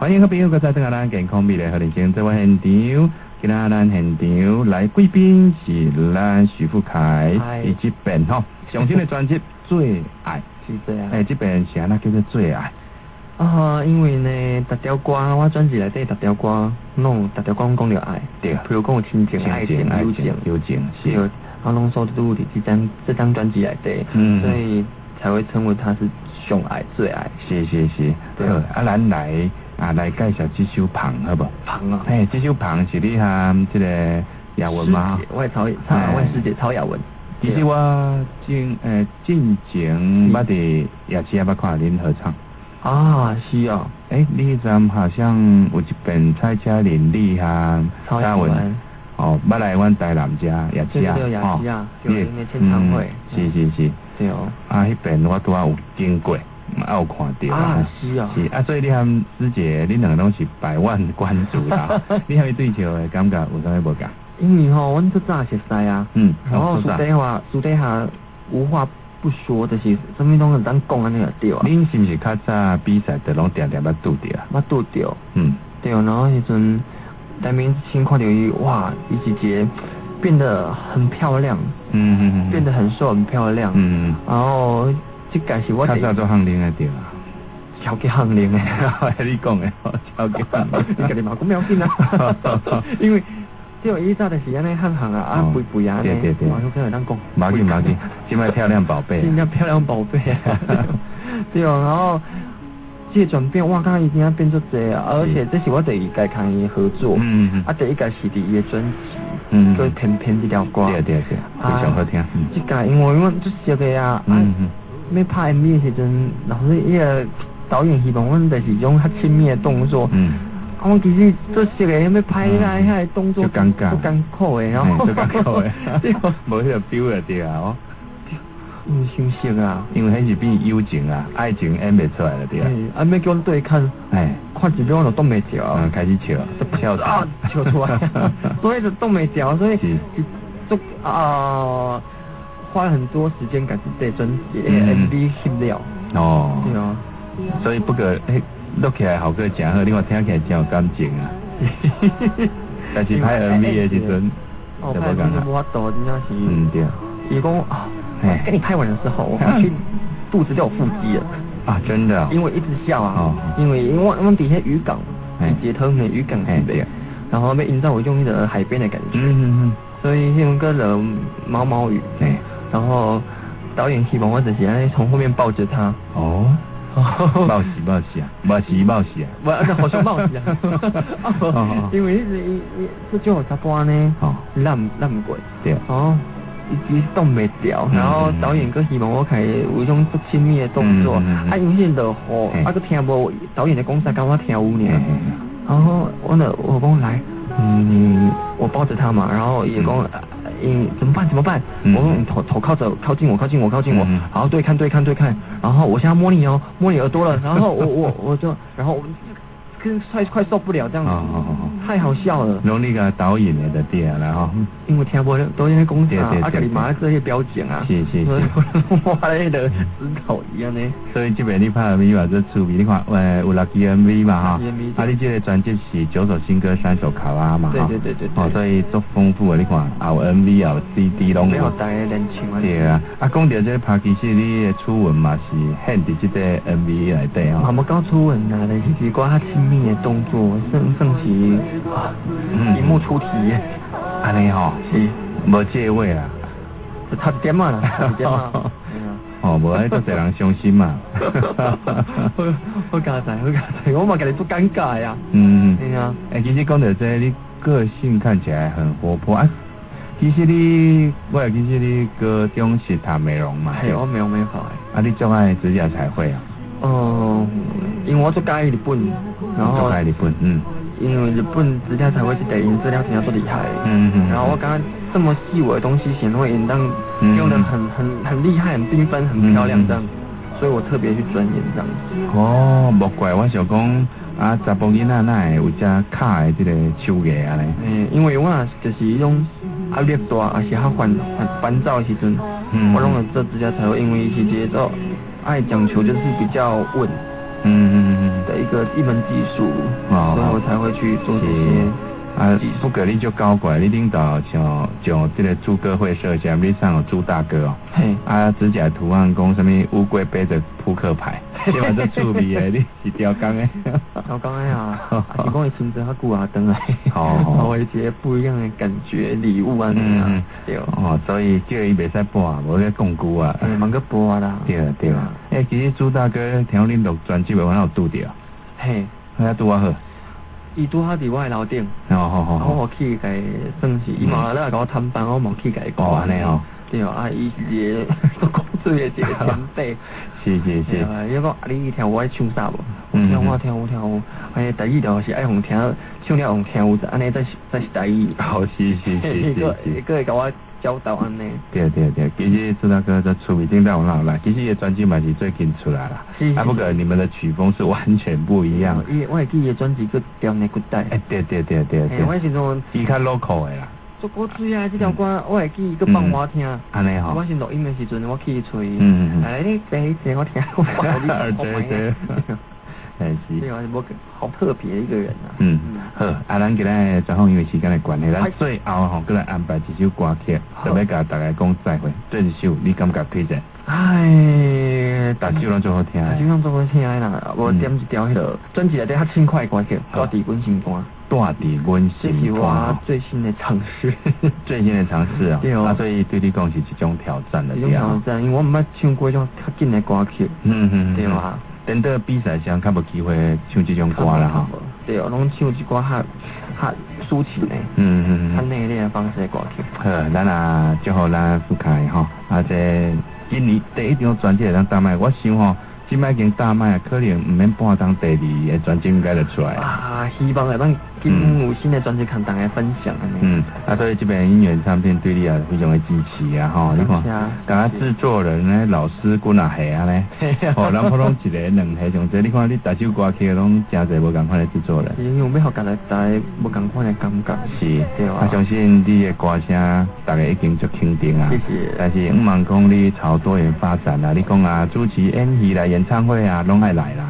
欢迎各朋友搁在等下咱健康美丽和人生这位现场，今仔咱现场来贵宾是咱徐富凯，伊这边吼上新的专辑《最爱》，是最爱。哎，这边是安那叫做最爱。啊，因为呢，逐条歌我专辑内底逐条歌，拢逐条歌讲着爱，对，比如讲有亲情、爱情、友情、友情，是，啊，拢说都伫这张这张专辑内底，嗯，所以才会称为它是最爱、最爱。是是是，对，啊，咱来啊来介绍这首旁好不？旁啊，嘿，这首旁是你和这个雅文吗？外曹，外师姐曹雅文。其实我进呃进前捌伫夜市也捌看恁合唱。啊，是啊，哎，你阵好像有一本蔡佳玲、李哈、曹雅文，哦，捌来阮台南遮夜市啊，哦，有演演唱会，是是是，对哦，啊，迄边我拄啊有经过，啊有看到啊，是啊，是啊，所以你和师姐，你两个拢是百万关注啦，你和伊对笑的感觉有啥物无共？因为吼，阮出早熟识啊，嗯，然后私底下，私底下无话。不说的是，什么东西当讲安尼个对啊？恁是毋是较早比赛都拢点点捌拄着？捌拄着，嗯，对哦。然后迄阵，台面先看到伊，哇，伊姐姐变得很漂亮，嗯嗯嗯，变得很瘦很漂亮，嗯嗯。然后即届是我较早做行龄个对啊，超级行龄个，你讲的，超级行龄，你家己嘛讲要紧啊，因为。就伊早的时间咧，行行啊，啊肥肥啊，对对对，马上跟人当讲，毛紧毛紧，今麦漂亮宝贝，今麦漂亮宝贝，对哦，然后这转变，哇，刚刚已经要变做这啊，而且这是我第一届跟伊合作，嗯嗯，啊第一届是第一个专辑，嗯，所以偏偏这条歌，对对对，非常好听，这届因为因为就熟个啊，嗯嗯，要拍 MV 的时阵，然后伊个导演希望阮就是种较亲密的动作，嗯。我其实做熟个，要拍那遐动作，就尴尬，不艰苦的，然后，就艰苦诶，无迄个 feel 就对啊，哦，嗯，相熟啊，因为迄是变友情啊，爱情演不出来了对啊，啊，要叫对看，哎，看一秒就冻未掉，嗯，开始笑，笑啊，笑出来，所以就冻未掉，所以是。就啊，花了很多时间改这专辑 MV 翕了，哦，对啊，所以不过诶。录起来效果真好，另外听起来真有感情啊。但是拍 MV 的时阵，哦，拍 MV 无法度，真正是。嗯对。伊讲啊，跟你拍完的时候，我发现肚子都有腹肌了。啊，真的。因为一直笑啊。哦。因为因为我我底下渔港，街头的渔港那边，然后被营造我用的海边的感觉。嗯嗯嗯。所以用个人毛毛雨。对。然后导演希望我这些从后面抱着他。哦。冒喜冒喜 啊，冒喜冒喜啊，我好像冒喜啊，因为一直一一这就他播呢，烂烂鬼，对，哦，一直动没掉，然后导演佫希望我可以有一种不亲密的动作，啊，因为的吼，啊个听无导演的公司跟我跳舞呢，然后我呢我讲来，嗯，我抱着他嘛，然后也讲。嗯，怎么办？怎么办？我说你头头靠着，靠近我，靠近我，靠近我，然后对看，对看，对看，然后我现在摸你哦，摸你耳朵了，然后我我我就，然后。跟快快受不了这样子，太好笑了。用那个导演的电然后，因为听播都因为公司啊，阿格里马这些标准啊，是是是，我咧的思考一样呢。所以这边你拍 MV 嘛，这出名，你看，呃，有六支 MV 嘛哈，啊，你这个专辑是九首新歌，三首卡拉嘛，对对对对，哦，所以足丰富的，你看，有 MV 有 CD 拢有。大家年轻啊。对啊，啊，讲到这拍，其实你的初吻嘛是献伫这个 MV 来底啊。我们讲初吻啊，但是是讲较亲密的动作。算算是荧幕出题，安尼吼，是无借位啊，差一点嘛啦，差一点嘛。哦，无爱做侪人伤心 嘛。好，好加载，好加载，我嘛给你做尴尬呀。嗯，对啊。哎，其实讲到这，你个性看起来很活泼啊。其实你，我其实你高中是读美容嘛？系，我美容美发啊，你做爱指甲彩绘啊？哦，因为我做介意日本，然后日本，嗯，因为日本指甲才会是第一质量比较不厉害，嗯嗯，然后我刚刚这么细微的东西显得会让用的很很很厉害、很缤纷、很漂亮这样，所以我特别去钻研这样。哦，莫怪我想讲啊，查甫囡仔那会有只卡的这个手艺啊嘞。嗯，因为我就是一种压力大，而且较烦烦烦躁的时阵，我弄了这指甲才会因为是节奏。爱讲求就是比较稳，嗯嗯嗯的一个一门技术，所以我才会去做这些。啊，不过你就高怪，你领导像像这个朱哥会社下，你上有朱大哥哦，嘿，啊，指甲图案工什么乌龟背着扑克牌，今晚这趣味的，你是雕钢的，雕钢的 啊，是讲伊亲自较久啊，等来，哦，一些不一样的感觉礼物啊，嗯，对，哦，所以叫伊袂使播啊，无咧讲古啊，嗯，忙个播啦，对对，诶，其实朱大哥听恁录专辑，我有拄着，嘿，他拄啊好。伊拄好伫我诶楼顶，哦我去甲伊算是伊嘛咧甲我探班，我冇去甲伊讲安尼哦。对哦，啊伊是个 工作诶一个前辈，是是是。伊讲你听我爱唱啥无？跳舞跳舞跳舞，哎，第二条是爱互听，唱了互听舞，安尼才是才是第二。好，是是是是是。一个 会甲我。教导安尼。对对对，其实朱大哥在出已经在我那来，其实也专辑嘛是最近出来了。啊，不过你们的曲风是完全不一样。伊，我会记伊专辑个调那古代。哎，对对对对对。我是种比较 local 的啦。做歌词啊，这条歌我会记伊个放我听。安尼吼。我是录音的时阵，我去吹。嗯嗯。来，你第一次我听，我放你。对对。哎是，对啊，我好特别一个人啊。嗯，好，啊，咱今日专访因为时间的关系，咱最后吼，过来安排一首歌曲，特别甲大家讲再会。这首你感觉推荐？哎，大首拢最好听，大首拢最好听啦。我点一条迄个专辑内底较轻快歌曲，《大地温馨歌》。大地温馨歌，最新的尝试，最新的尝试啊！对哦，所以对你讲是一种挑战的，一种挑战，因为我毋捌唱过种较紧的歌曲。嗯嗯，对吧？等到比赛上，较无机会唱这种歌啦哈。对哦，拢唱一寡较较抒情的，嗯嗯，较内敛的方式的歌曲。好，咱啊祝福咱富凯吼，啊这今年第一张专辑会当大卖，我想吼。今麦经大卖，可能唔免半当第二个专辑应该就出来。啊，希望会当今有新的专辑看大家分享。嗯，啊，所以这边音乐唱片对你也非常的支持啊，吼，你看，刚刚制作人呢，老师姑哪系啊咧？哦，咱普通一个两系像这，你看你大首歌曲拢真侪无共款的制作人。因为要互大家带无共款的感觉。是，我相信你的歌声大家已经足肯定啊。谢谢。但是唔望讲你朝多元发展啊，你讲啊，主持演戏来演。演唱会啊，拢爱来啦，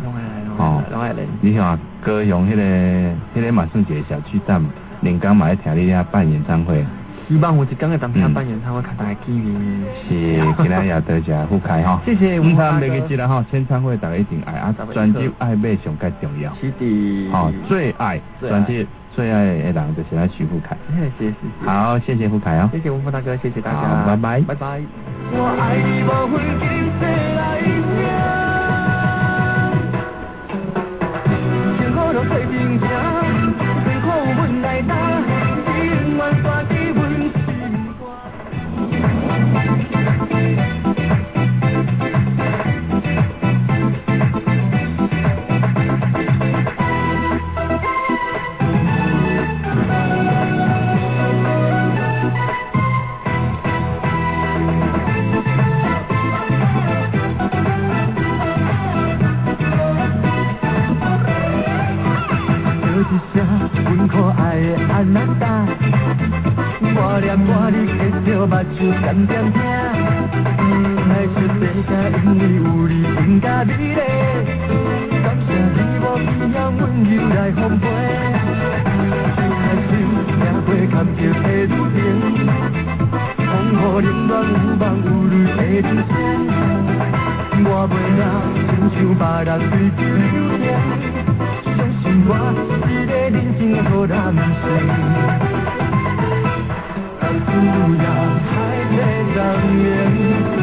哦，拢爱来。你像高雄迄个，迄个马顺杰小区站，连江嘛爱听你遐办演唱会。希望有一天会当听办演唱会，看大家见面。是，今日也多谢富凯哈。谢谢。唔通每个记得哈，演唱会大家一定爱啊，专辑爱买上介重要。是的。哦，最爱专辑最爱的人就是咱徐富凯。谢谢。好，谢谢富凯哦。谢谢文富大哥，谢谢大家。拜拜。拜拜。我爱你无分平的安那达，我念我你牵着目睭甘点听，爱出世界因为有你更加美丽。感谢你无偏向温柔来奉陪，手牵手行过坎坷的路程，风雨冷暖有梦有泪的人生，我袂当亲像别人对酒甜，我一个。人生的好男生，不要太在当面。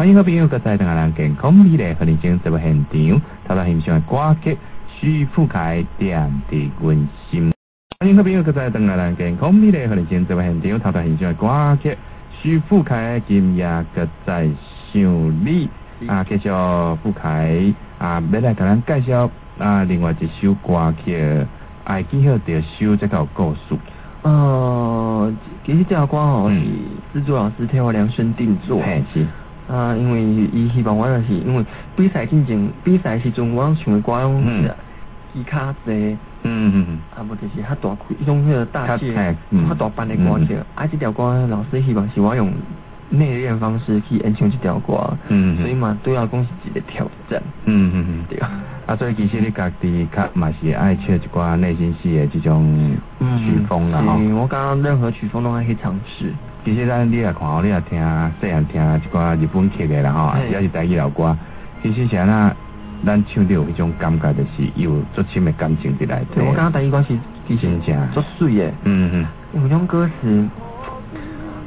好朋友，各在台人健康美丽和人生直播现场，头头欣赏歌曲徐富凯点滴温馨。欢迎好朋友，各在台人健康美丽和人生直播现场，头头欣赏歌曲徐富凯今夜各在想你啊，继续富凯啊，要来给咱介绍啊，另外一首歌曲爱记好这首这个故事。呃，其实这条歌哦是制作老师替我量身定做。是。啊，因为伊希望我就是，因为比赛进前，比赛时阵我唱的歌拢是吉卡多，嗯嗯嗯，啊无就是较大块，一种迄个大气，较大班的歌曲，啊即条歌老师希望是我用内练方式去演唱即条歌，嗯所以嘛对我讲是一个挑战，嗯嗯嗯，对。啊，啊所以其实你家己较嘛是爱唱一寡内心戏的这种曲风啦吼，我刚刚任何曲风都可以尝试。其实咱你也看哦，你也听细汉听一寡日本曲的啦吼，也是台语老歌，其实像那咱唱到迄种感觉，就是有足深的感情伫内底。我刚刚台语歌是真正足水的，嗯嗯，有种歌词，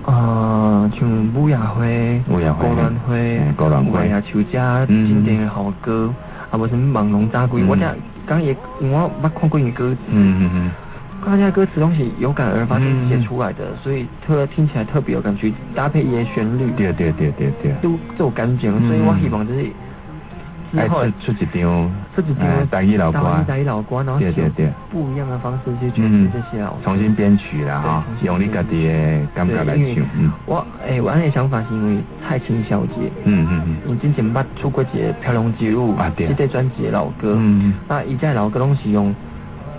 呃，像乌鸦花、乌鸦花、高兰花、高兰花呀、秋家经典的好歌，啊，无什么猛龙扎龟，我讲刚也我捌看过伊歌词，嗯嗯嗯。他家歌词东西有感而发写出来的，所以特听起来特别有感觉，搭配一些旋律，对对对对对，都都有感觉，所以我希望就是之后出一张，出一张大一老歌，大一老歌，然后对对对，不一样的方式去诠释这些老重新编曲啦哈，用你家己的感觉来唱。嗯。我诶，我的想法是因为蔡琴小姐，嗯嗯嗯，我之前捌出过一个漂亮记录，啊对，这专辑的老歌，嗯，那一在老歌拢是用。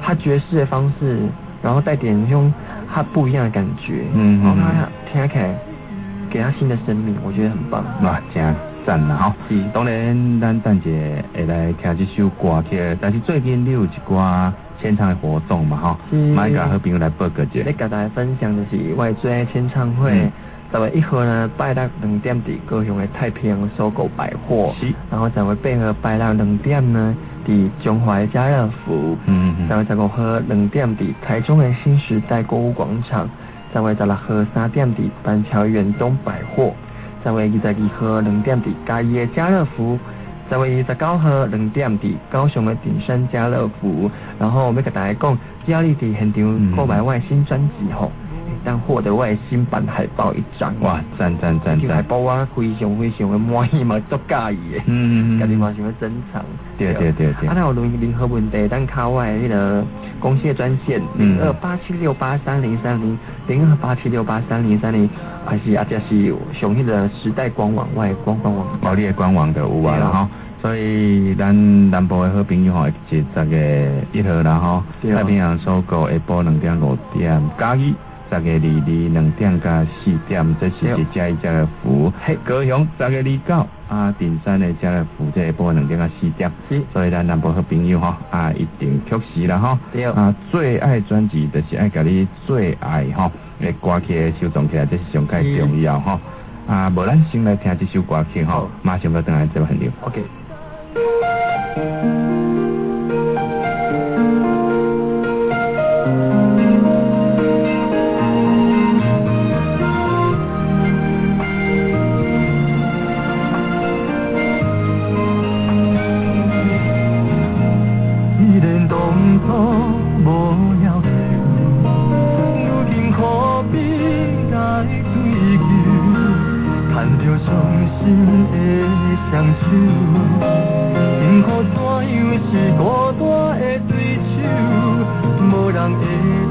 他爵士的方式，然后带点用他不一样的感觉，嗯，然后他听起来给他新的生命，我觉得很棒。哇，真赞啦！哈，当然咱等下会来听这首歌曲，但是最近你有一挂签唱的活动嘛？哈，买个和朋友来报个节。你跟大家分享的是我最爱签唱会。十月一号呢，拜六两点伫高雄的太平洋收购百货，然后十月八号拜六两点呢，伫中华家乐福，嗯嗯，十月十五号两点伫台中的新时代购物广场，十月十六号三点伫板桥远东百货，十月二十二号两点伫嘉义的家乐福，十月二十九号两点伫高雄的鼎山家乐福，然后我们给大家讲，只要你伫现场购买外新专辑吼。当获得我的新版海报一张。哇，赞赞赞赞！海报我非常非常的满意嘛，足介意的。嗯嗯嗯。家己嘛想要珍藏。对对对对。啊，那有任任何问题，等卡我的那个公线专线零二八七六八三零三零零二八七六八三零三零，还是啊，这是上迄个时代官网外官官网。毛利的官网的有啊，然后。所以咱南部的好朋友吼，是十月一号啦吼，太平洋收购下晡两点五点，嘉义十月二二两点加四点，这是一家一家的服务。高雄十月二九啊，顶山的家乐福这一波两点加四点。所以咱南部好朋友吼啊，一定确实啦吼。啊，最爱专辑就是爱甲你最爱吼，诶，歌曲收藏起来这是上介重要吼。啊，无咱先来听这首歌曲吼，马上要等下这个很牛。OK。心的相守。幸福怎样是孤单的追求无人会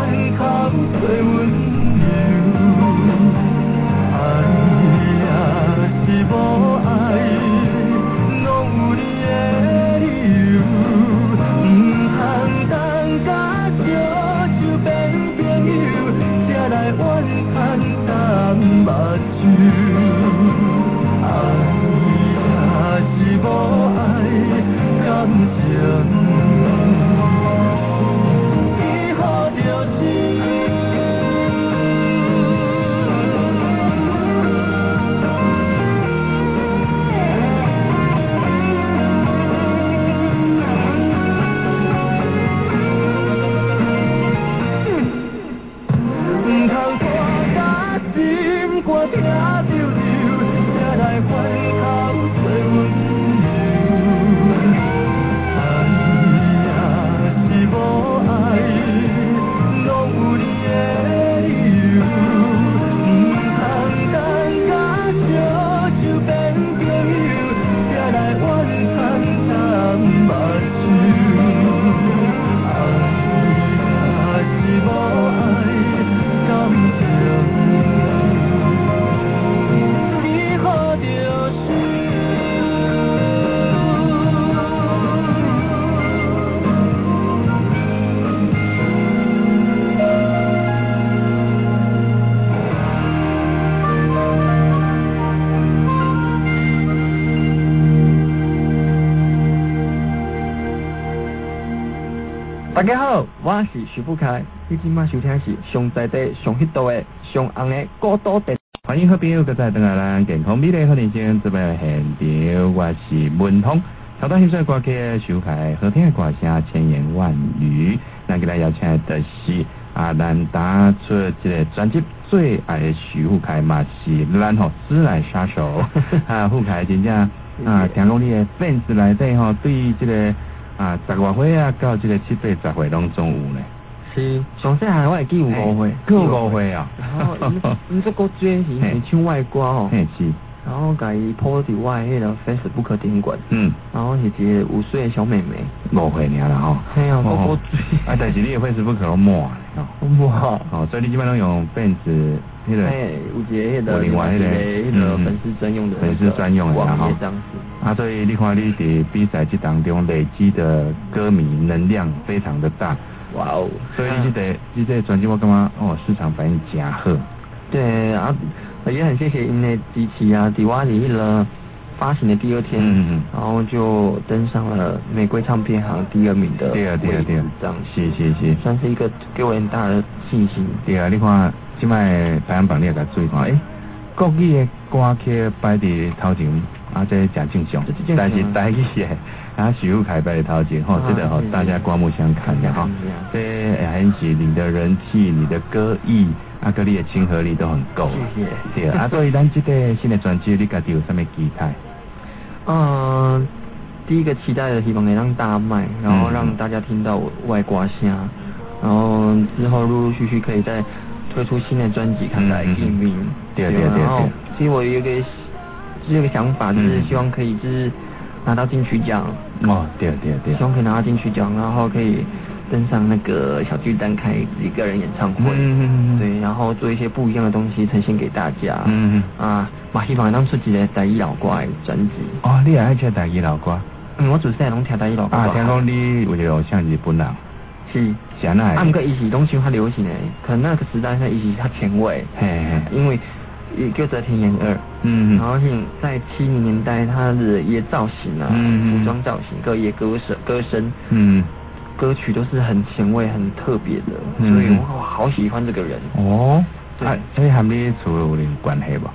我听着。大家好，我是徐富凯，你今麦收听是上在地上迄度的上红的高度电。欢迎好朋友，搁再登来咱健康美丽好年轻这边现场，我是文通。好多欣赏歌曲徐富凯好听的歌声千言万语，咱给咱邀请的是啊，咱打出这个专辑最爱的徐富凯嘛是咱吼自来杀手 啊，富凯真正啊，听讲你的粉丝内底吼，对于这个。啊，十外岁啊，到这个七八十岁拢总有呢。是，上细汉我会记有五岁，有五岁啊。然后，你做过追是唱外歌哦。嘿是。然后改 po 伫外迄个 Facebook 顶管。嗯。然后是一个五岁的小妹妹。五岁尔啦吼。嘿啊，我我啊，但是你的 Facebook 拢满。满。哦，所以你基本上用粉丝迄个。嘿，有一个迄个。另外迄个迄个粉丝专用的。粉丝专用的哈。啊，所以你看你伫比赛这当中累积的歌迷能量非常的大。哇哦！所以你这你这专辑我感觉哦，市场反应真好。对啊。也很谢谢因为迪奇啊！迪瓦尼了发行的第二天，然后就登上了玫瑰唱片行第二名的第二第二第二张，谢谢谢，算是一个给我很大的信心。对啊，你看今卖排行榜你也甲注意看，诶，国语的歌曲摆伫头前，啊这真正常，但是台语的啊徐富凯摆伫头前，吼，真的吼大家刮目相看的哈。这还是你的人气，你的歌艺。阿哥，你的亲和力都很够，谢谢。对啊，所以咱这个新的专辑，你家己有什么期待？嗯，第一个期待的希望能让大卖，然后让大家听到外挂声，然后之后陆陆续续可以再推出新的专辑，看来应命。对对对。然后，其实我有一个，就是一个想法，就是希望可以就是拿到金曲奖。哦，对对对。希望可以拿到金曲奖，然后可以。登上那个小巨蛋开自己个人演唱会，嗯嗯嗯对，然后做一些不一样的东西呈现给大家。嗯嗯啊，马希望当初一个台语老歌的专辑。哦，你也爱听台语老歌？嗯，我自细拢听台语老歌。啊，听讲你有一个偶像日本人。是。是哪？啊，毋过伊是拢像较流行诶，可能那个时代上伊是较前卫。嘿嘿。因为叫泽田研二。嗯。然后是在七零年代，他的一些造型啊，服装造型，各一歌声歌声。嗯。歌曲都是很前卫、很特别的，所以我好喜欢这个人。哦，对，所以和你厝有点关系吧？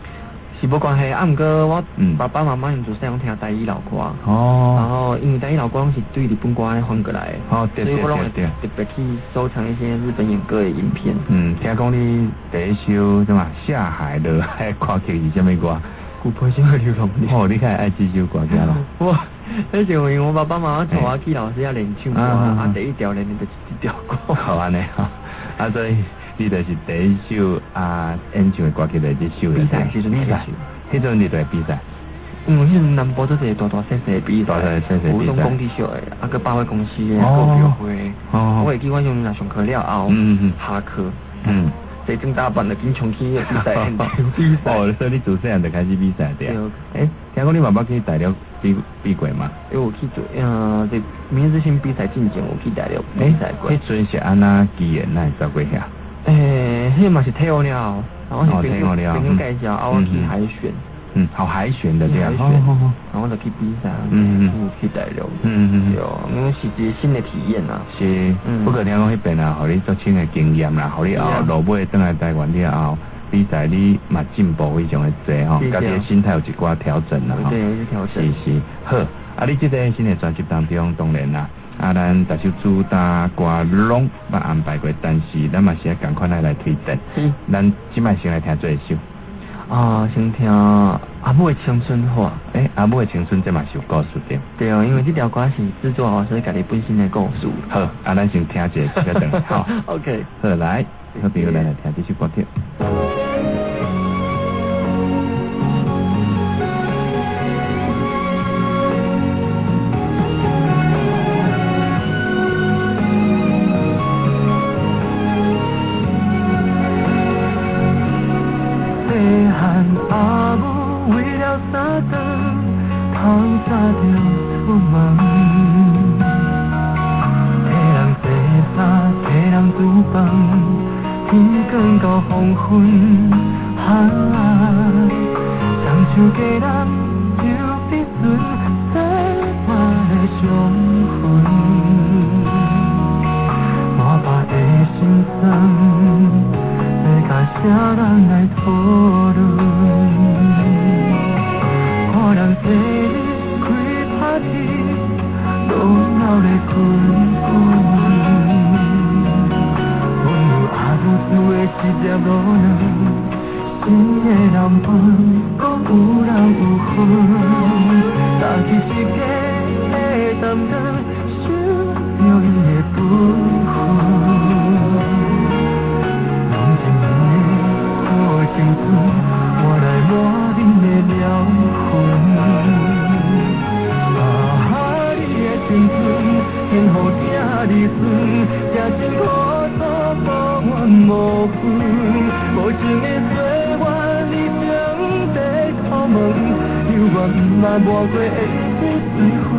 是无关系，啊，毋过我爸爸妈妈因做细拢听台语老歌，哦，然后因为台语老歌拢是对日本歌翻过来，哦，对对对对，特别去收藏一些日本演歌的影片。嗯，听讲你第一首什么下海的歌曲是什么歌？古坡小流浪哦，你看爱这首歌家咯。哇，那是因为我爸爸妈妈带我去老师遐练唱歌，啊，第一条练的就是这条歌。好安尼哈，啊所以你就是第一首啊演唱的歌曲就是这首。比赛是比赛，迄阵你在比赛。嗯，迄阵南部都是大大小小比赛，有种工地小的，啊个百货公司的股票会，我会记我用那上课了后，下课。嗯。在正大班的经常去比赛，比赛。哦，所以你做细汉就开始比赛对啊？诶，听讲你爸爸去带了比比过吗？因为我去做，嗯，在明日新比赛进前，我去带了比赛过。迄阵是安那机缘来走过遐？诶，迄嘛是退伍了，然后是兵兵介绍，啊，我去海选。嗯，好海选的对啊，然后就去比赛，嗯嗯，去带了，嗯嗯，对哦，因为是一个新的体验呐。是，不过听讲迄边啊，互你足深的经验啦，互你后落尾转来台湾了后，比赛你嘛进步非常的多吼，家己的心态有一寡调整啦吼。对，有一调整。是是，好，啊，你这个新的专辑当中当然啦，啊，咱逐首主打歌拢捌安排过，但是咱嘛是要赶快来来推荐。嗯。咱即摆先来听这一首。啊，先听阿母的青春话。诶，阿母的青春这嘛是有故事的。对哦，因为这条歌是制作所以家己本身的故事。好，啊，咱先听一下，等 好。OK。好，来，好朋友来来听这首歌曲。原嘛无过缘起水分。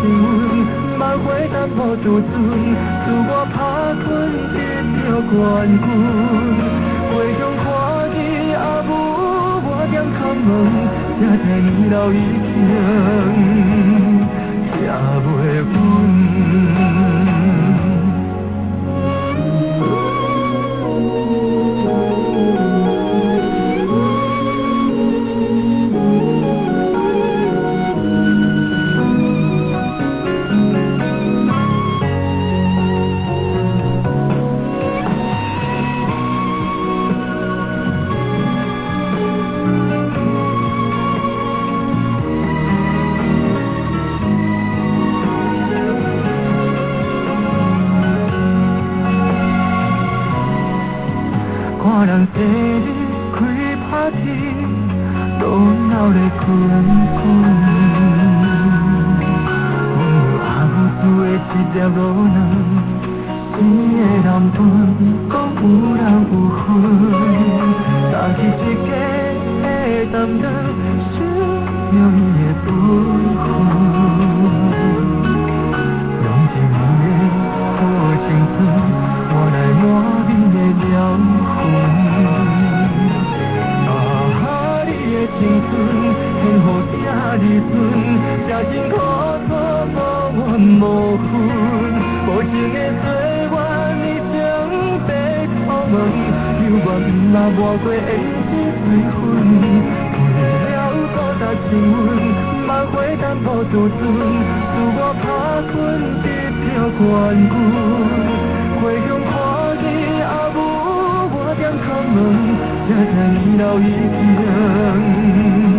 情阮万回淡薄自尊，自我打困得着冠军。回乡看你阿母，我点叩问，才知年老已经吃袂稳。时阵，也真苦楚，无怨无恨。无情的做我一情地苦闷，犹原那磨过的一水分，为了孤单亲吻，万回淡薄自尊，自我打滚得着冠军。回想看你阿母，我点看门，才知道已经。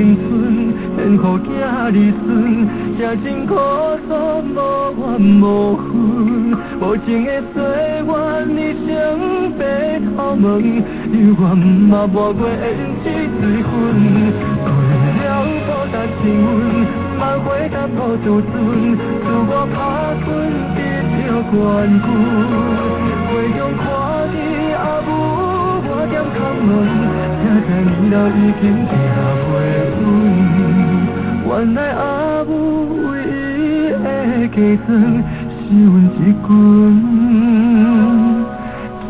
青春，然后寄你孙，这真苦涩，无怨无恨，无情的岁月，你生白头毛，永远嘛抹不去这水分，为了孤单亲吻，挽回淡薄自尊，自我打滚得着冠军，袂用看。敢问迄在衣仔已经寄袂？远原来啊，母为伊的加算，是阮一根惊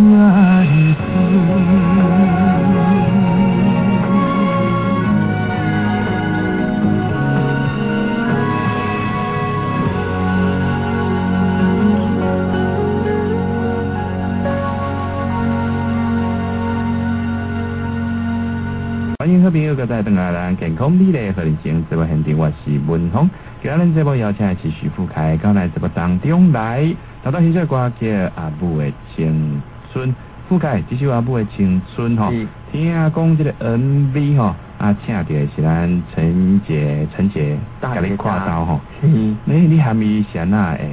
伊。朋友，各位邓阿兰健康美丽和人生直播现场，我是文峰。今日直播邀请的是徐富凯，刚来直播当中来，找到一首歌叫《阿母的青春》。富凯，这首阿母的青春吼，听讲这个 MV 吼，啊，请的是咱陈杰，陈杰，给你看到吼。嗯，你你还没想那诶？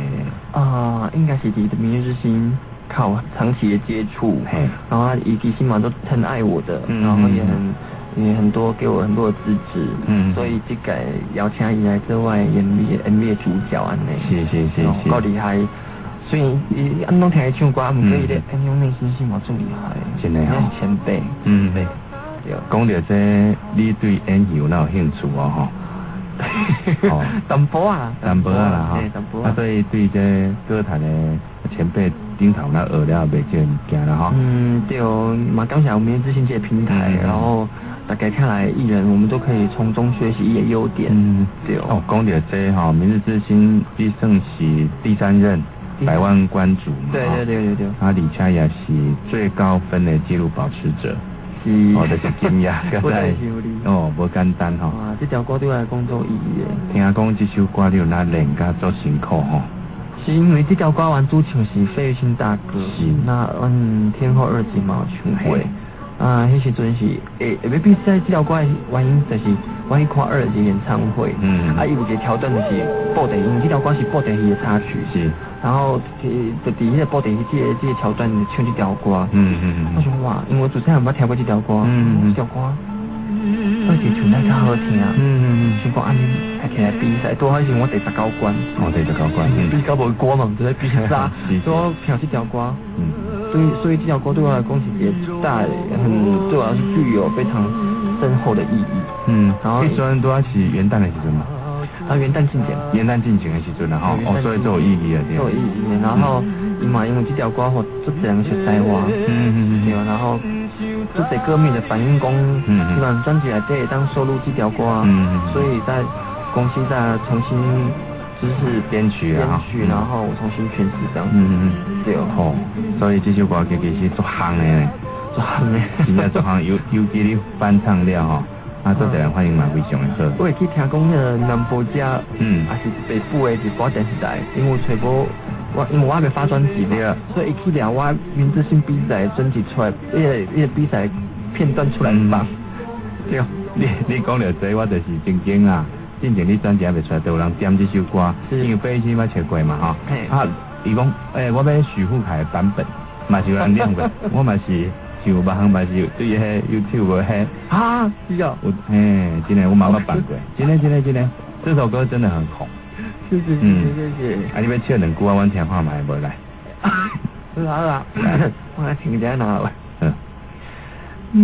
啊，应该是你的明日之星靠长期的接触，嘿，然后以及起码都很爱我的，然后也很。也很多给我很多的支持，嗯，所以这个邀请以来之外 MV MV 主角安尼，谢谢谢谢，够厉害。所以伊安拢听伊唱歌，唔可以咧，安用内心戏嘛最厉害，真的哦，前辈，嗯对。讲到这，你对演戏有哪有兴趣啊？吼，哦，淡薄啊，淡薄啊啦哈，啊所以对这歌坛的前辈顶头那学了袂少物件了哈。嗯，对哦，嘛感谢我们自信界平台，然后大家看来艺人，我们都可以从中学习一些优点。嗯，对哦。哦，讲到这哈，明日之星必胜是第三任百万关主嘛，对对对对对。他李佳也是最高分的纪录保持者。哦，就是惊讶，不在哦，不简单吼。哇，这条歌对我来讲做意义诶。听讲这首歌你有那练家做辛苦吼。是因为这条歌完主唱是费玉清大哥，是那嗯天后二金嘛唱会。啊，迄时阵是诶，要比赛这条歌原因就是我去看二级演唱会，嗯，啊，伊有一个条段就是布袋戏，这条歌是布袋戏的插曲，是。然后就伫迄个布袋戏这个这个桥段唱这条歌，嗯嗯嗯，我想哇，因为之前冇听过这条歌，嗯这条歌，而且唱得较好听，嗯嗯嗯，想讲安尼还起来比赛，多开心我第十九关，哦第十九关，比较无歌嘛，就在比赛，所以听这条歌，嗯。所以，所以这条歌对我来讲是也大，很对我来说具有非常深厚的意义。嗯，然后，虽然都要是元旦的时阵嘛，啊，元旦进前，元旦进前的时阵然后，哦，所以都有意义啊，对有意义。然后，因嘛，因为这条歌吼，做这样是台湾，嗯嗯嗯，对然后，做这歌迷的反应讲，嗯嗯，专辑内底当收录这条歌，嗯嗯，所以在公司再重新。就是编曲啊，编曲，然后我重新诠释这样。嗯嗯嗯，对哦。所以这首歌其实是做行的，做行的。真正做行有有给你翻唱了哈，啊，做这人反应嘛，非常的好。我会去听讲那个南部家，嗯，啊是北部的是播电视台，因为找无我因为我还没发专辑的，所以一去聊我名字性比赛专辑出来，一个一个比赛片段出来放。对，你你讲了这，我就是正经啊。进前你专辑还未出来，都有人点这首歌，因为飞机捌切过嘛哈。啊，伊讲，诶，我要许富凯的版本，嘛是有人点过，我嘛是像别行嘛是对迄 YouTube 迄。啊，是啊。我，嘿，今天我妈妈办过，今天今天今天，这首歌真的很红。谢谢谢谢谢谢。啊，你要唱两句啊，我听看卖无 来。好啦，我来听一下哪位。嗯。已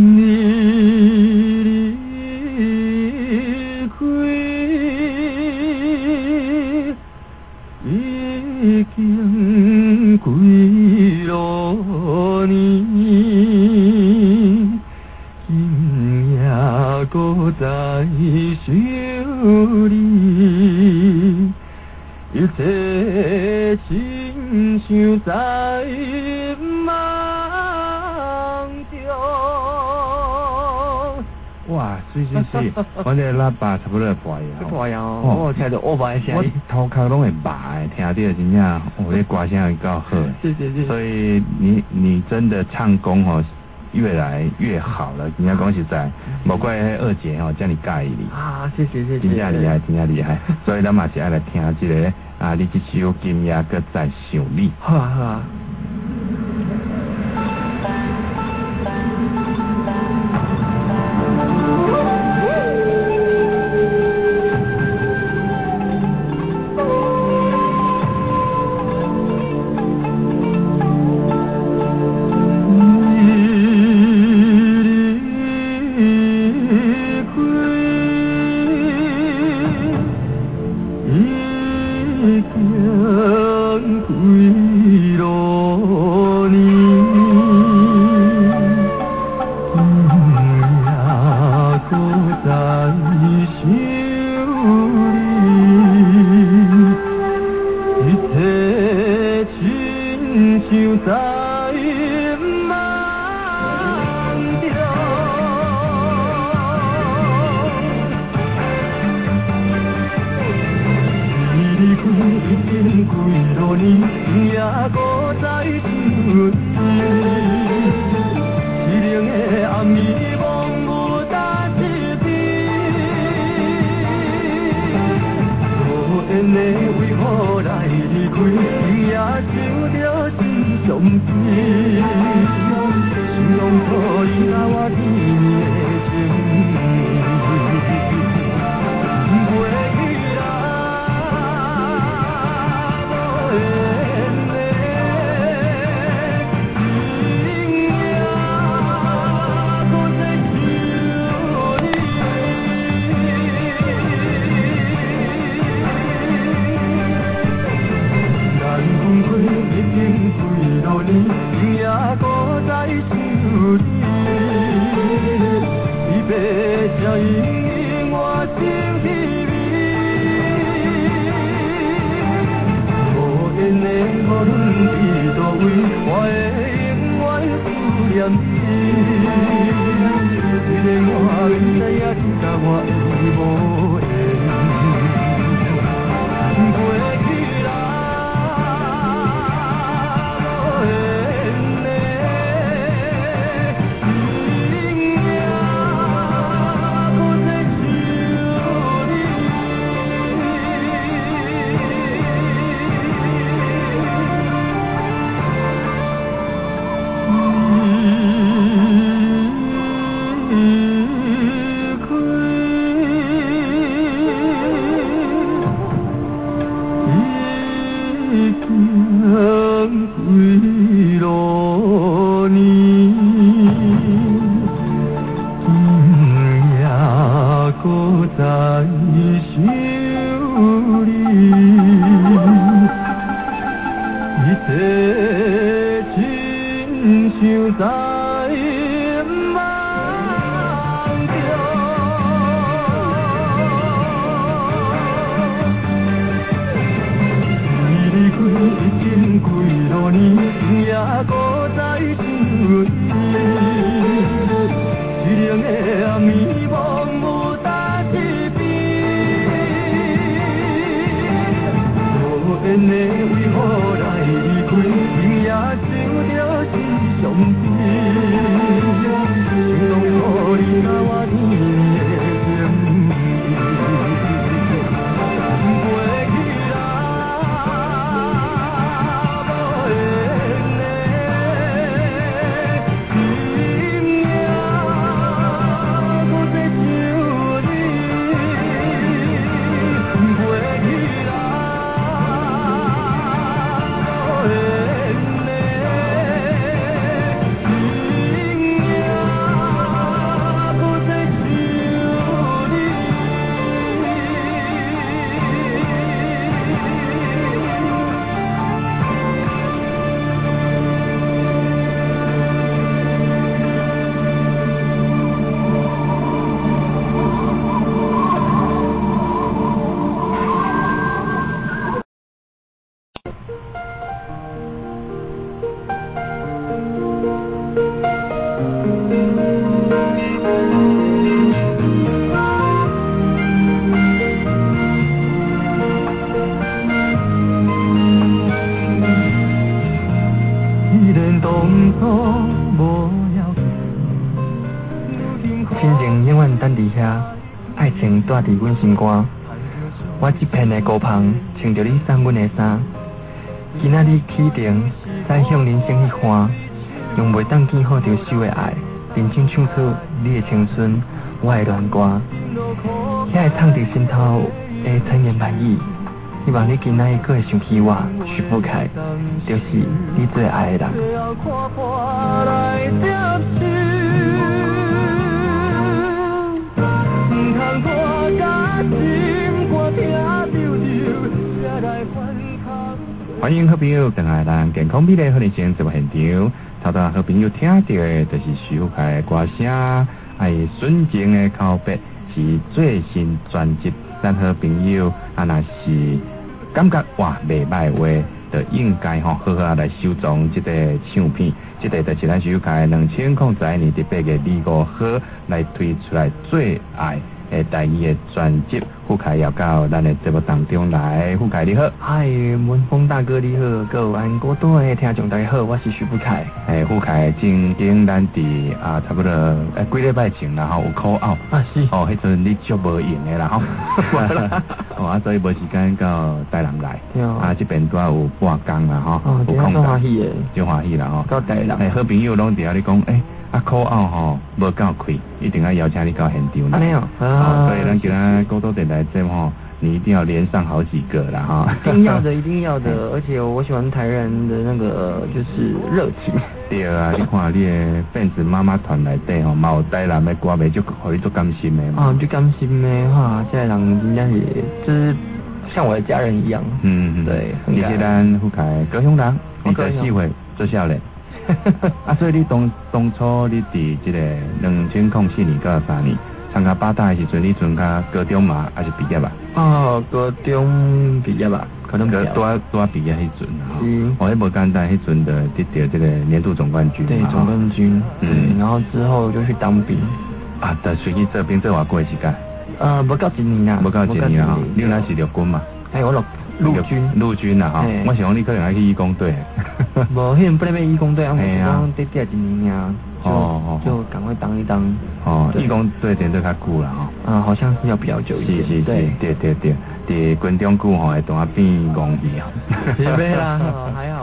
不多破呀。破呀，我听到我把声音，我头壳拢会麻的，听到真正，我这歌声会够好。是是是。所以你你真的唱功哦，越来越好了。人家讲实在，莫怪二姐哦，叫你介意你。啊，谢谢谢谢。真正厉害，真正厉害。所以咱嘛是爱来听这个啊，你这首今夜搁在想你。好啊好啊。人归为我会永远思念你，虽然我明知影你甲我无缘。ene wi hora i ku bi ya ti u ya ti yom ti yo hori na wa ni 心肝，我一片的孤芳，穿着你送阮的衫。今仔日启程，再向人生去看，用袂当见好着收的爱，认真唱出你的青春，我的恋歌。遐会藏伫心头的千言万语，希望你今仔日搁会想起我，许不开，就是你最爱的人。欢迎好朋友跟爱咱健康美丽好年轻节目现场，头头好朋友听到的就是徐福凯歌声，还纯情的口碑是最新专辑，咱好朋友啊那是感觉哇未歹话，就应该吼好好来收藏这个唱片，这个就是咱修改两千零十年的八月二五号来推出来最爱。诶，第二个专辑富凯也到咱的节目当中来，富凯你好，嗨，文峰大哥你好，各位国多的听众大家好，我是徐富凯。诶，富凯正经咱伫啊，差不多诶几礼拜前然后有 call out，啊是，哦，迄阵你足无闲的啦吼，哦啊，所以无时间到台南来，啊这边拄啊有半工啦吼，有空档，就欢喜啦吼，到带人，诶，好朋友拢伫遐咧讲，诶。啊，考奥吼无够开，一定要邀请你到现场来。啊，哦，所以咱今仔高多电台节目吼，你一定要连上好几个啦 哈。一定要的，一定要的，而且我喜欢台人的那个就是热情。对啊，你看你的粉丝妈妈团内底吼，有带人的歌迷就可以做甘心的嘛。啊，就甘心的哈，这人人家是就是像我的家人一样。嗯嗯，对。你是咱富凯高雄人，你在四会做少年。啊，所以你当当初你伫这个两千零四年到三年参加八大的时阵，你阵甲高中嘛还是毕业吧？哦，高中毕业吧。可能多多毕业迄阵啊，哦，迄无简单，迄阵的得得这个年度总冠军，对，总冠军，嗯，然后之后就去当兵，啊，但随去这兵这话过时间，呃，无到一年啊，无到一年啊，你那是陆军嘛？哎，我陆陆军，陆军啊，哈，我想讲你可能还去义工队，无，现不咧变义工队啊，我讲得第一年啊。就，就赶快当一当。哦，义工队点都较久啦哈。啊，好像是要比较久一点。是是是，对对对，伫军中久吼会当啊变容易啊。没啦，还好啦。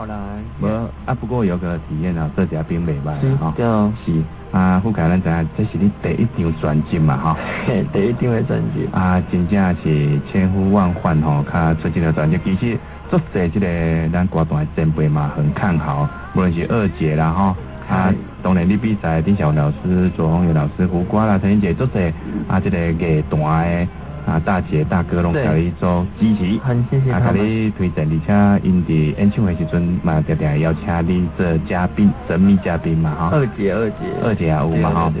无啊，不过有个体验啊，这家兵袂歹哈。对。是啊，副凯咱知影，这是你第一张专辑嘛吼。嘿，第一张的专辑。啊，真正是千呼万唤吼，卡出这个专辑，其实做在这个咱歌坛前辈嘛很看好，无论是二姐啦哈。啊，当然你比赛，丁小老师、左宏宇老师、胡瓜啦、陈英杰，都是啊，这个乐团的啊大姐大哥拢甲你做支持，很谢谢啊，甲你推荐，而且因伫演唱会时阵嘛，常常邀请你做嘉宾，神秘嘉宾嘛，哈。二姐，二姐，二姐也有嘛，哈。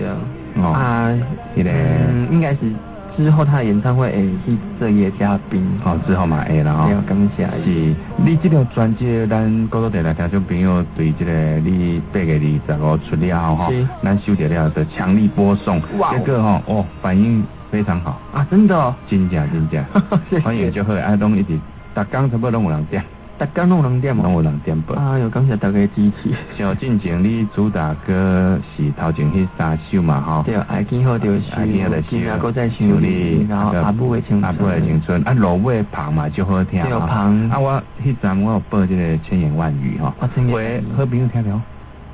哦，啊，这个应该是。之后他的演唱会会是这个嘉宾，哦，之后嘛会啦吼。感谢。是，你这条专辑，咱高多电台听众朋友对这个你八月二十五出了后吼，咱收到了的强力播送，这个吼哦反应非常好啊，真的，真假真假，欢迎就好，啊拢一直，逐工差不多拢有人点。大家拢能点嘛？拢有人点播。啊，有感谢大家支持。像进前你主打歌是头前迄三首嘛吼。对，爱今后就是爱今后的今阿哥在想你，然后阿母的青春，阿母的青春，啊，路尾旁嘛就好听。对，旁。啊，我迄阵我有播这个千言万语吼。啊，千言。喂，好朋友听着。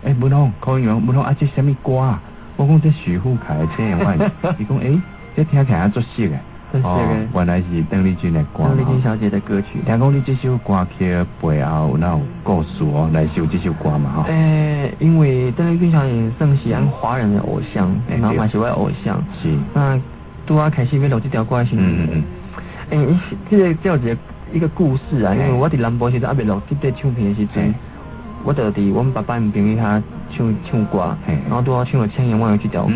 诶，不通，可以用，不通啊，这什么歌啊？我讲这徐富凯的千言万语，伊讲诶，这听起来作色诶。哦，原来是邓丽君的歌。邓丽君小姐的歌曲。听讲你这首歌曲背后有那有故事哦，来修这首歌嘛哈。诶，因为邓丽君小姐算是俺华人的偶像，然后嘛是我偶像。是。那拄啊开始要录这条歌时，嗯嗯嗯。诶，这个叫一个一个故事啊，因为我伫南博时阵还未录这个唱片的时阵，我就伫我们爸爸朋友遐唱唱歌，然后拄啊唱了千言万语这条歌。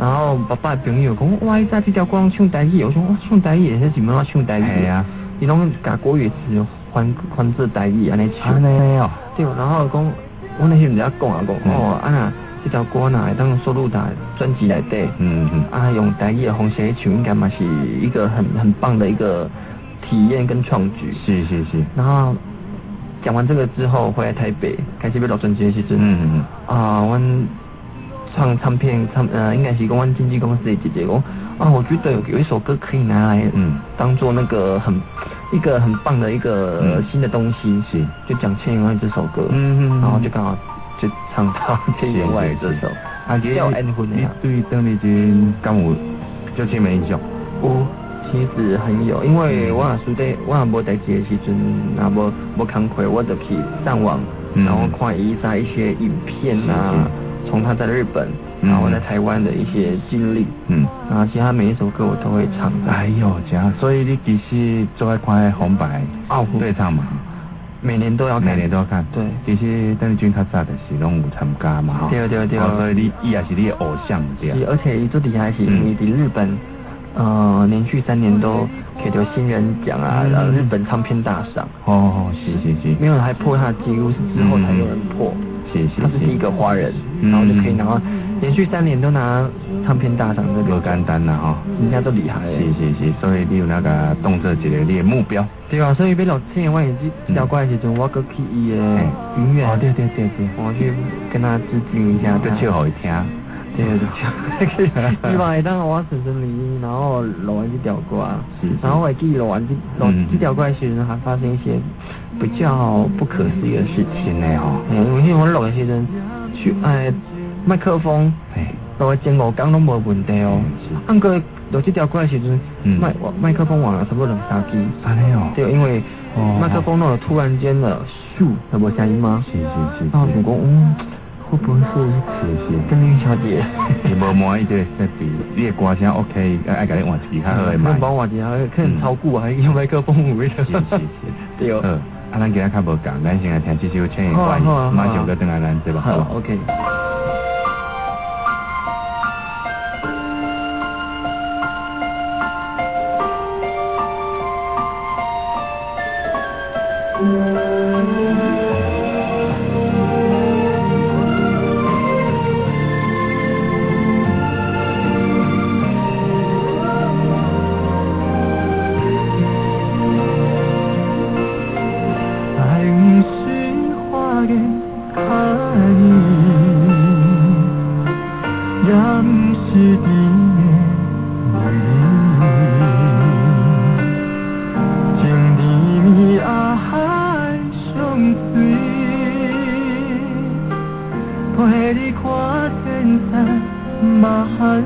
然后爸爸的朋友讲，哇，在这条歌唱台语，我说哇，唱台语是怎么样唱台语？系啊，伊拢甲国语词翻翻做台语安尼唱。安尼哦。对，然后讲，我那时阵在讲啊讲，哦，啊那这条歌哪会当收录在专辑内底？嗯嗯。啊，用台语的方式唱，应该嘛是一个很很棒的一个体验跟创举。是是是。然后讲完这个之后，回来台北开始要录专辑的时阵，嗯嗯。啊，我。唱唱片唱呃，应该是公安经纪公司的姐姐哦啊，我觉得有有一首歌可以拿来嗯，当做那个很一个很棒的一个新的东西，是。就讲千言万语这首歌，嗯嗯，然后就刚好就唱到千言万语这首，啊，叫安魂你对邓丽君敢有就这么印象？我其实很有，因为我也是在我也无在接时阵，那无无工课，我就去上网，然后看伊在一些影片啊。从他在日本，然后我在台湾的一些经历，嗯，然后其他每一首歌我都会唱。哎呦，这样，所以你其实做一块红白对唱嘛，每年都要看每年都要看。对，其实邓丽君她早的是拢有参加嘛，对对对。所以你伊也是你的偶像对。是，而且伊做底还是，伊伫日本，呃，连续三年都给得新人奖啊，然后日本唱片大赏。哦，是是是。没有人还破他的记录，是之后才有人破。他是第一个华人，然后就可以拿，连续三年都拿唱片大赏这个。不简单呐哈，人家都厉害。是是是，所以你有那个动作一个你的目标。对啊，所以要六千言万语这条歌的时阵，我搁去伊的音乐。哦对对对对，我去跟他致敬一下，就唱好一听。对对对，希望会当我顺顺利利，然后录完这条歌啊，然后我记录完这录这条歌的时候，还发生一些比较不可思议的事情呢哦。因为我录的时阵，去哎麦克风，录的前五讲拢无问题哦。按过录这条歌的时候，麦麦克风换了差不多两三支。安尼哦。对，因为麦克风弄突然间的咻，那无声音吗？是是是。然后我讲嗯。会不会是是是邓丽小姐？你无满意这个设备，你的歌声 OK，爱爱甲你换其他好的嘛？帮换其他，可能超过还用麦克风有是是是。对哦。啊，咱今日较无讲，咱先来听这首《千言万语》，马上就等下咱对吧？好，OK。大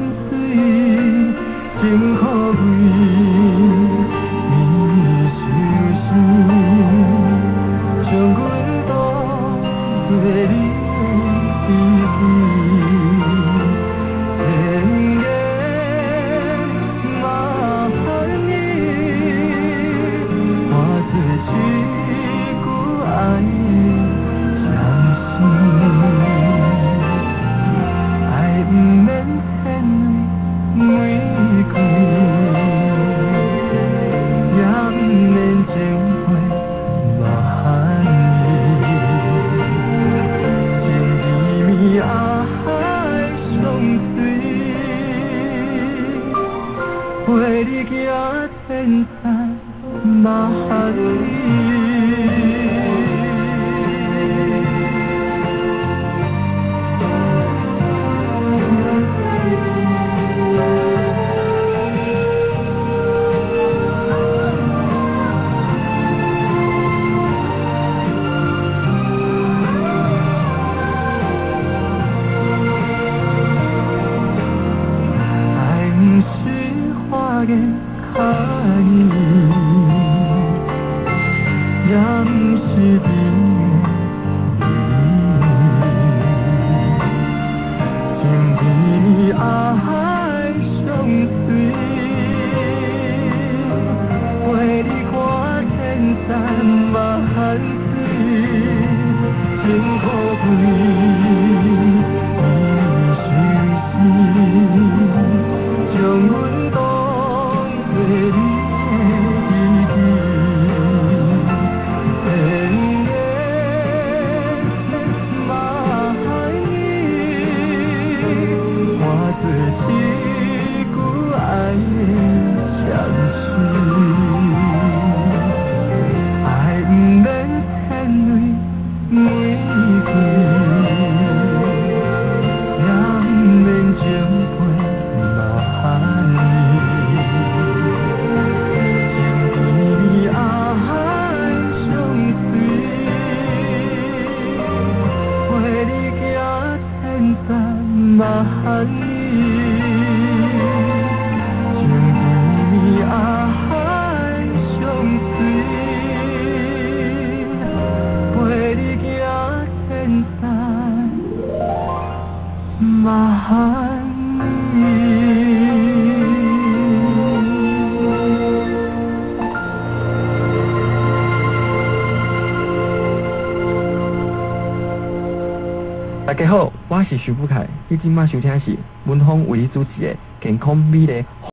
家好，我是徐富凯，你今麦收听的是文峰为你主持的健康美丽。